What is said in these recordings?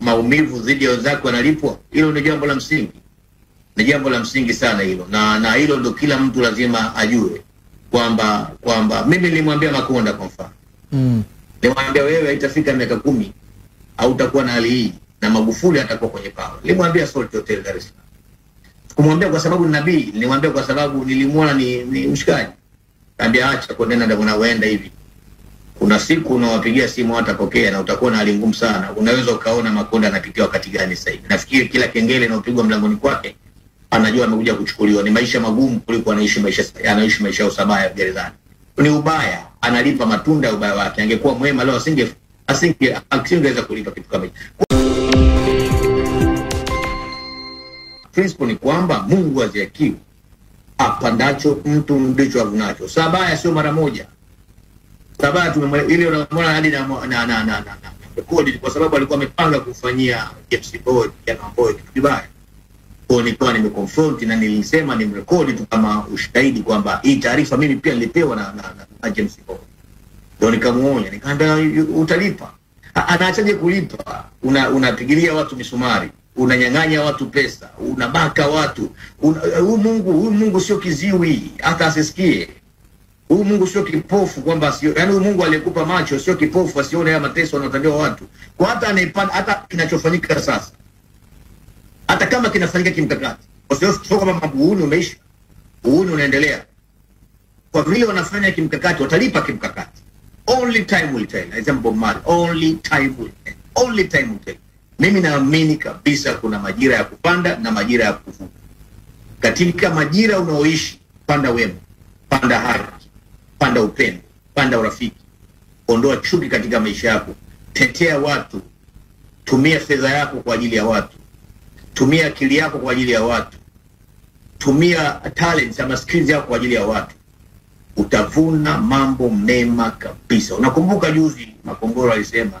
maumivu dhidi ya wenzako yanalipwa? Hilo ni jambo la msingi, ni jambo la msingi sana hilo, na na hilo ndo kila mtu lazima ajue kwamba kwamba mimi nilimwambia Makonda kwa mfano, Mm. nilimwambia wewe, haitafika miaka kumi au utakuwa na hali hii na Magufuli atakuwa kwenye pawa. Nilimwambia Salt Hotel Dar es Salaam, kumwambia kwa sababu ni nabii, nilimwambia kwa sababu nilimwona ni, ni mshikaji. Kaambia acha kuenenda ndio unaenda hivi kuna siku unawapigia simu watapokea na utakuwa na hali ngumu sana. Unaweza ukaona Makonda anapitia wakati gani sasa hivi. Nafikiri kila kengele inayopigwa mlangoni kwake anajua amekuja kuchukuliwa. Ni maisha magumu kuliko anaishi maisha anaishi maisha ya usabaya gerezani. Ni ubaya, analipa matunda ya ubaya wake. Angekuwa mwema leo asinge asinge asingeweza kulipa kitu kama hicho. Principle ni kwamba Mungu haziakiwi, apandacho mtu ndicho avunacho. Sabaya sio mara moja Sabaya tumemwele ile unamwona hadi na na na na, na, rekodi kwa sababu alikuwa amepanga kufanyia James Boyd ya mambo kitu kibaya. Kwa nilikuwa nimeconfront na nilisema nimrekodi tu kama ushahidi kwamba hii taarifa mimi pia nilipewa na, na, na, na James Boyd. Ndio nikamuonya, nikaambia utalipa. Anaachaje kulipa? Una unapigilia watu misumari, unanyang'anya watu pesa, unabaka watu. Una- Huyu Mungu, huyu Mungu sio kiziwi hata asisikie huyu Mungu sio kipofu kwamba sio, yani huyu Mungu aliyekupa macho sio kipofu asione haya mateso wanaotandiwa watu. Kwa hata anaipanda hata kinachofanyika sasa, hata kama kinafanyika kimkakati, kwa sio sio kwamba mambo uuni umeisha, uuni unaendelea. Kwa vile wanafanya kimkakati, watalipa kimkakati. Only time will tell. As Bob Marley, only time will tell. Only time will tell. Mimi naamini kabisa kuna majira ya kupanda na majira ya kuvuna. Katika majira unaoishi, panda wema, panda haki, panda upendo, panda urafiki, ondoa chuki katika maisha yako, tetea watu, tumia fedha yako kwa ajili ya watu, tumia akili yako kwa ajili ya watu, tumia talents ama skills yako kwa ajili ya watu, utavuna mambo mema kabisa. Unakumbuka juzi Makongoro alisema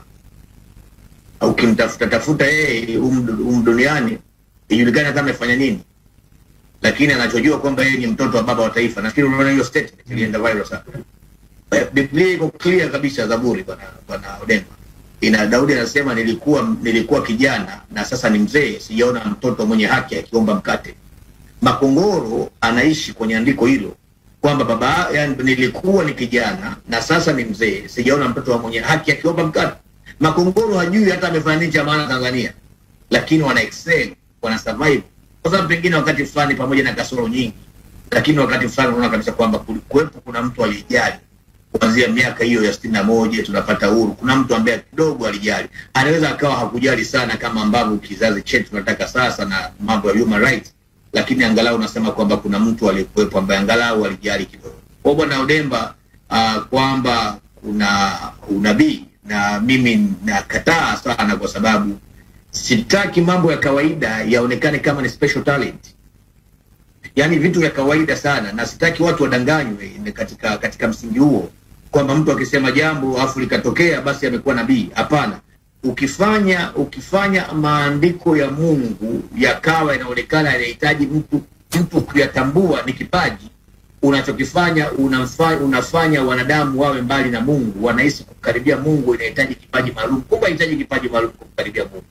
ukimtafuta tafuta yeye um, um duniani ijulikane hata amefanya nini, lakini anachojua kwamba yeye ni mtoto wa baba wa taifa. Nafikiri unaona hiyo statement ilienda viral sana. Eh, Biblia iko clear kabisa, Zaburi bwana bwana Odemba ina Daudi anasema nilikuwa nilikuwa kijana na sasa ni mzee, sijaona mtoto mwenye haki akiomba mkate. Makongoro anaishi kwenye andiko hilo kwamba baba yani, nilikuwa ni kijana na sasa ni mzee, sijaona mtoto wa mwenye haki akiomba mkate. Makongoro hajui hata amefanya nini cha maana Tanzania, lakini wana excel, wana survive kwa sababu pengine wakati fulani pamoja na kasoro nyingi, lakini wakati fulani unaona kabisa kwamba kulikuwepo kuna mtu alijali kuanzia miaka hiyo ya sitini na moja tunapata uhuru. Kuna mtu ambaye kidogo alijali, anaweza akawa hakujali sana kama ambavyo kizazi chetu tunataka sasa na mambo ya human rights, lakini angalau unasema kwamba kuna mtu aliyekuwepo ambaye angalau alijali kidogo. Kwa bwana Odemba uh, kwamba kuna unabii na mimi nakataa sana, kwa sababu sitaki mambo ya kawaida yaonekane kama ni special talent yaani vitu vya kawaida sana, na sitaki watu wadanganywe katika katika msingi huo kwamba mtu akisema jambo afu likatokea basi amekuwa nabii. Hapana, ukifanya ukifanya maandiko ya Mungu yakawa inaonekana yanahitaji mtu mtu kuyatambua ni kipaji unachokifanya unamfa, unafanya wanadamu wawe mbali na Mungu, wanahisi kukaribia Mungu inahitaji kipaji maalum. Kumbe inahitaji kipaji maalum kukaribia Mungu.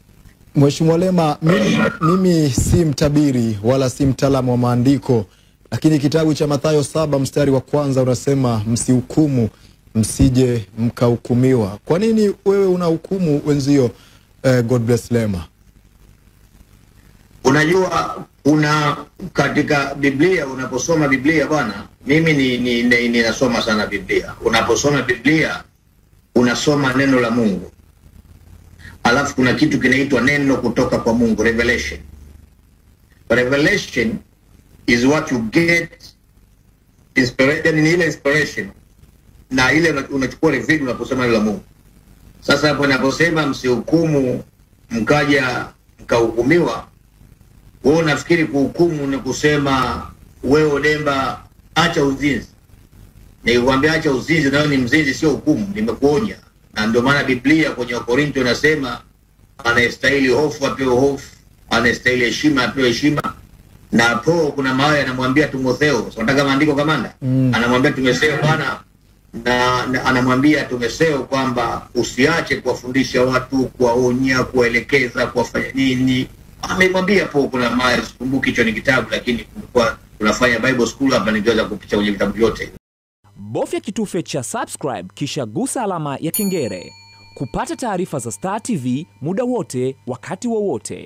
Mheshimiwa Lema, mimi, mimi si mtabiri wala si mtaalamu wa maandiko, lakini kitabu cha Mathayo saba mstari wa kwanza unasema msihukumu, msije mkahukumiwa. Kwa nini wewe unahukumu wenzio? Eh, God bless Lema. Unajua, kuna katika Biblia, unaposoma Biblia bwana, mimi ni, ni, ni, ni sana Biblia. Unaposoma Biblia unasoma neno la Mungu, alafu kuna kitu kinaitwa neno kutoka kwa Mungu, revelation. Revelation is what you get inspiration, ni ile inspiration na ile unachukua reveal unaposoma neno la Mungu. Sasa hapo inaposema msihukumu mkaja mkahukumiwa, wewe unafikiri kuhukumu ni kusema wewe Demba acha uzinzi. Nikikwambia acha uzinzi, nayo ni mzinzi, sio hukumu. Nimekuonya, na ndio maana Biblia kwenye Wakorinto inasema anayestahili hofu apewe hofu, anayestahili heshima apewe heshima. Na po kuna mahali anamwambia Timotheo, nataka maandiko kamanda, Mm. anamwambia Timotheo, bwana na, na anamwambia Timotheo kwamba usiache kuwafundisha watu, kuwaonya, kuwaelekeza, kuwafanya nini. Amemwambia po, kuna mawe, sikumbuki hicho ni kitabu, lakini kulikuwa tunafanya Bible school hapa, nikiweza kupicha kwenye vitabu vyote. Bofya kitufe cha subscribe kisha gusa alama ya kengele kupata taarifa za Star TV muda wote, wakati wowote.